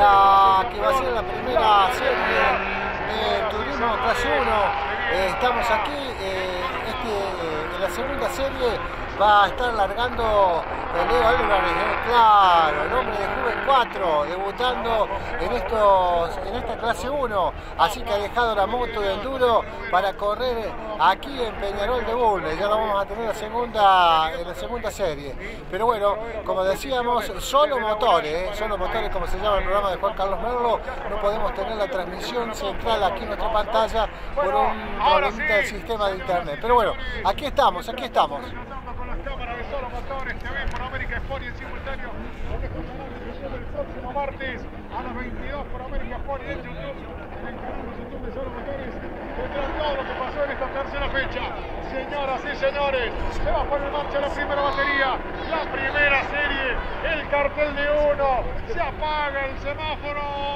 la que va a ser la primera serie de Turismo Clase 1. Eh, estamos aquí, eh, este, en la segunda serie va a estar largando Leo Álvarez, eh, claro, el hombre de Juven 4, debutando en, estos, en esta clase 1, así que ha dejado la moto de enduro para correr aquí en Peñarol de Bulnes, ya lo vamos a tener la segunda, en la segunda serie. Pero bueno, como decíamos, solo motores, eh, solo motores como se llama el programa de Juan Carlos Merlo, no podemos tener la transmisión central aquí en nuestra pantalla por un problemita del sistema de internet. Pero bueno, aquí estamos, aquí estamos Solo Motores TV por América Sport y en simultáneo este canal de el próximo martes a las 22 por América Sport y en YouTube en el canal de YouTube de Solo Motores tendrán todo lo que pasó en esta tercera fecha. Señoras y señores se va a poner en marcha la primera batería la primera serie el cartel de uno se apaga el semáforo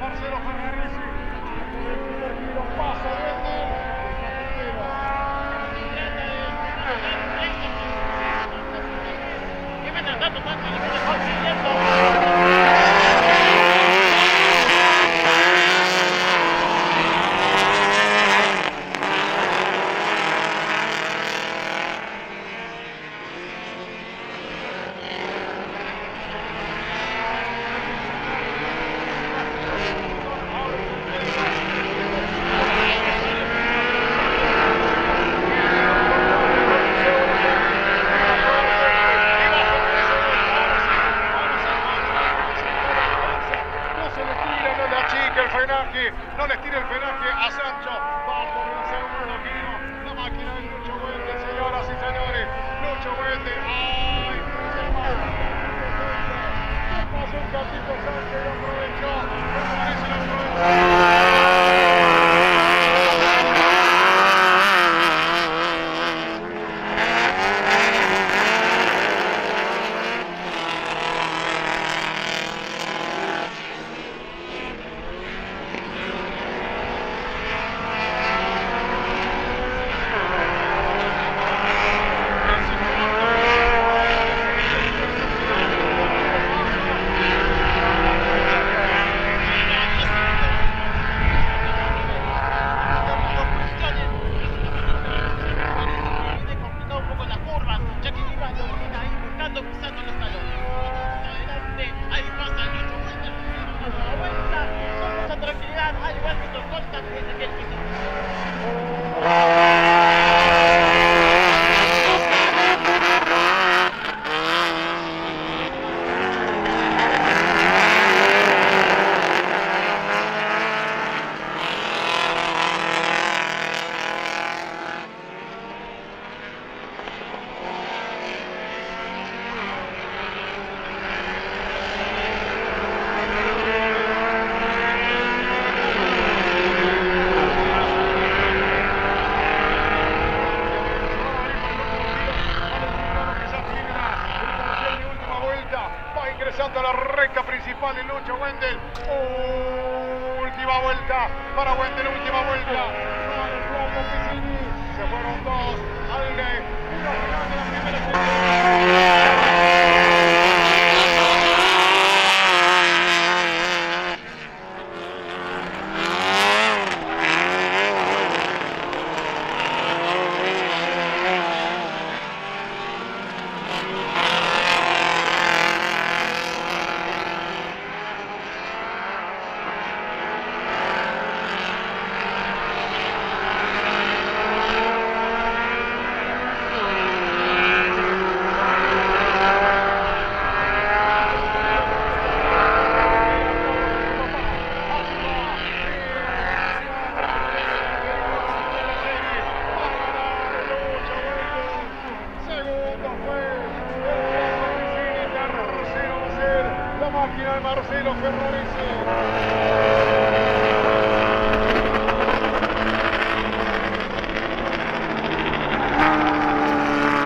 Marcelo Ferraresi. el frenaje, no les tire el frenaje a Sancho. Va por el segundo giro. La máquina de Lucho Huente, señoras y señores. Lucho Huente. ¡Ay! Va ingresando a la recta principal el 8 Wendel. Última vuelta para Wendel, última vuelta. Se fueron dos. Marcelo Ferraresi.